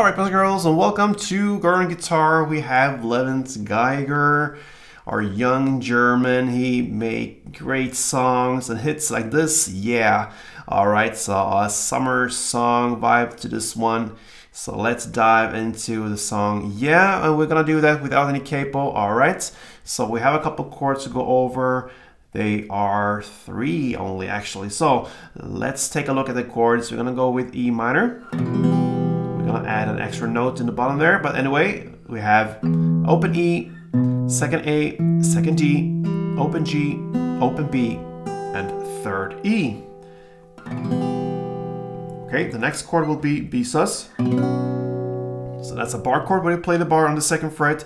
Alright, boys and girls, and welcome to Gordon Guitar. We have Levent Geiger, our young German. He made great songs and hits like this. Yeah. Alright, so a summer song vibe to this one. So let's dive into the song. Yeah, and we're gonna do that without any capo. Alright, so we have a couple chords to go over. They are three only actually. So let's take a look at the chords. We're gonna go with E minor gonna add an extra note in the bottom there. But anyway, we have open E, second A, second D, open G, open B, and third E. Okay, the next chord will be B sus. So that's a bar chord where you play the bar on the second fret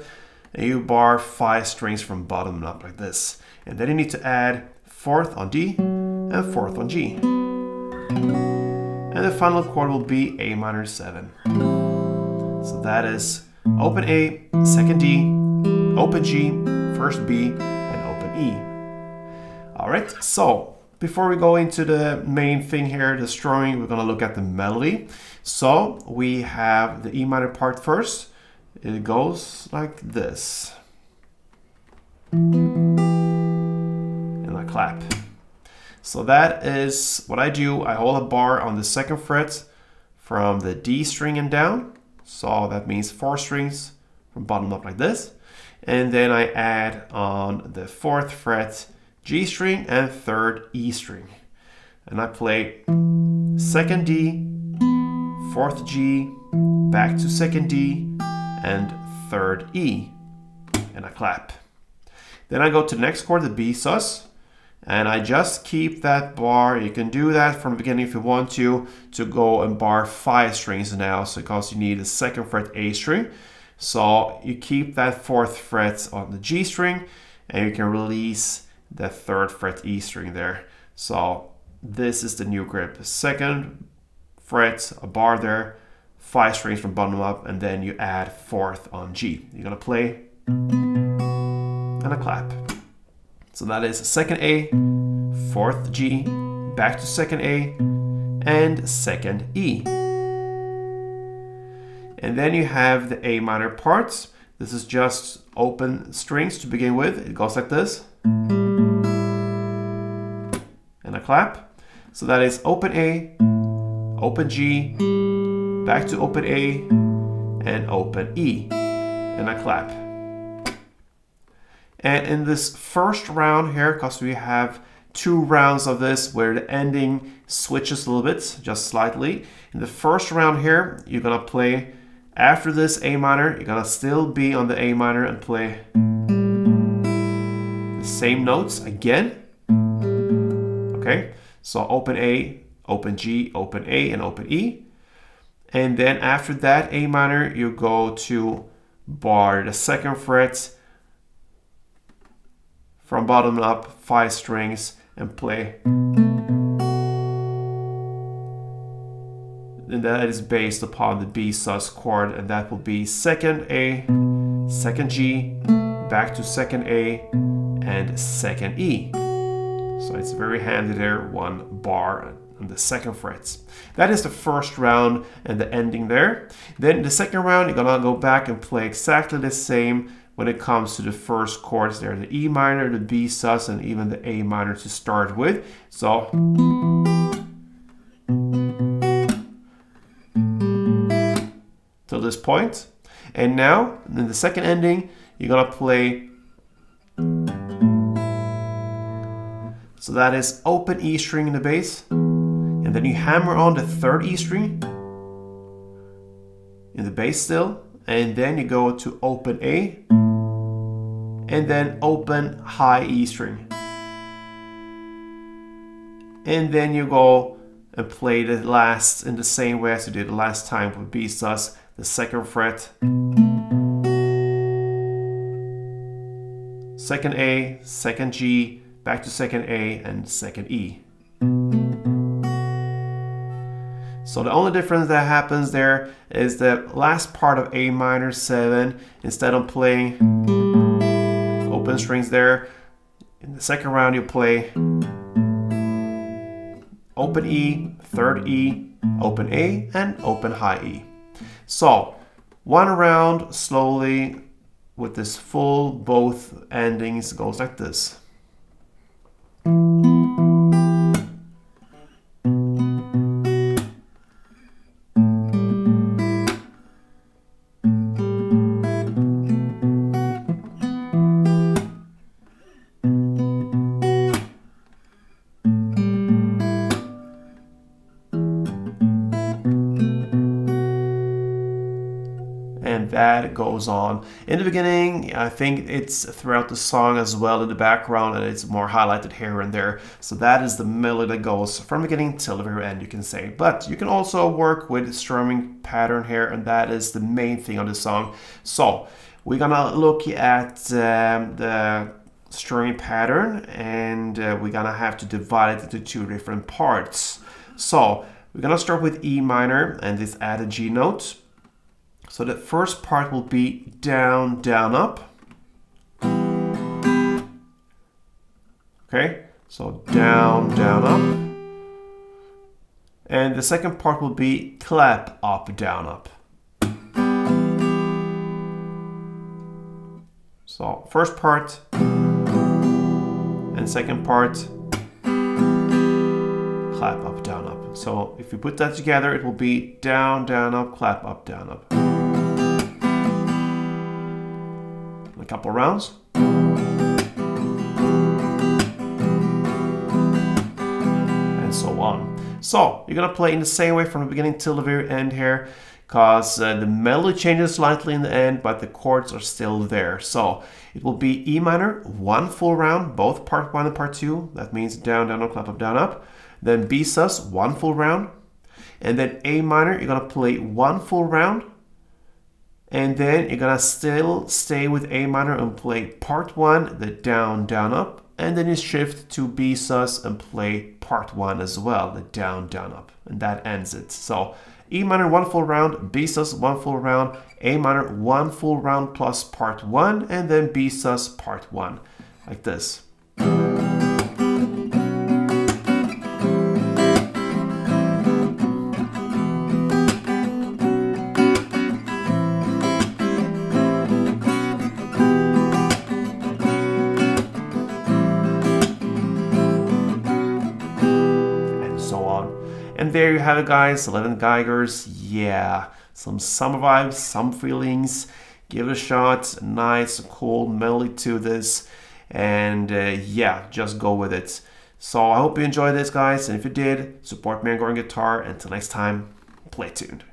and you bar five strings from bottom up like this. And then you need to add fourth on D and fourth on G and the final chord will be A minor 7. So that is open A, second D, open G, first B, and open E. Alright, so before we go into the main thing here, the strumming, we're going to look at the melody. So we have the E minor part first. It goes like this. And I clap. So that is what I do. I hold a bar on the second fret from the D string and down. So that means four strings from bottom up like this. And then I add on the fourth fret G string and third E string. And I play second D, fourth G, back to second D, and third E. And I clap. Then I go to the next chord, the B sus and I just keep that bar. You can do that from the beginning if you want to, to go and bar five strings now, so because you need a second fret A string. So you keep that fourth fret on the G string, and you can release the third fret E string there. So this is the new grip. Second fret, a bar there, five strings from bottom up, and then you add fourth on G. You're gonna play and a clap. So that is second A, fourth G, back to second A, and second E. And then you have the A minor parts. This is just open strings to begin with. It goes like this. And a clap. So that is open A, open G, back to open A, and open E. And a clap. And in this first round here, because we have two rounds of this where the ending switches a little bit, just slightly. In the first round here, you're gonna play after this A minor, you're gonna still be on the A minor and play the same notes again. Okay, so open A, open G, open A, and open E. And then after that A minor, you go to bar the second fret, from bottom up five strings and play. And that is based upon the B sus chord and that will be second A, second G, back to second A and second E. So it's very handy there, one bar on the second frets. That is the first round and the ending there. Then the second round, you're gonna go back and play exactly the same when it comes to the first chords there, the E minor, the B sus, and even the A minor to start with. So, till this point. And now, in the second ending, you're gonna play So that is open E string in the bass, and then you hammer on the third E string in the bass still, and then you go to open A, and then open high E string. And then you go and play the last in the same way as you did the last time with B sus, the second fret, second A, second G, back to second A and second E. So the only difference that happens there is the last part of A minor 7, instead of playing open strings there. In the second round, you play open E, third E, open A, and open high E. So one round slowly with this full both endings goes like this. Goes on. In the beginning, I think it's throughout the song as well in the background and it's more highlighted here and there. So that is the melody that goes from beginning till the very end, you can say. But you can also work with strumming pattern here and that is the main thing on the song. So we're gonna look at um, the strumming pattern and uh, we're gonna have to divide it into two different parts. So we're gonna start with E minor and this added G note so the first part will be down, down, up. Okay, so down, down, up. And the second part will be clap, up, down, up. So first part and second part, clap, up, down, up. So if you put that together, it will be down, down, up, clap, up, down, up. A couple rounds. And so on. So you're gonna play in the same way from the beginning till the very end here because uh, the melody changes slightly in the end, but the chords are still there. So it will be E minor, one full round, both part one and part two. That means down, down, up, clap, up, down, up. Then B sus, one full round. And then A minor, you're gonna play one full round and then you're gonna still stay with A minor and play part one, the down, down, up, and then you shift to B sus and play part one as well, the down, down, up, and that ends it. So E minor one full round, B sus one full round, A minor one full round plus part one, and then B sus part one, like this. There you have it guys, Levent Geiger's, yeah, some summer vibes, some feelings, give it a shot, nice cool melody to this, and uh, yeah, just go with it. So I hope you enjoyed this guys, and if you did, support me on Guitar. Until next time, play tuned.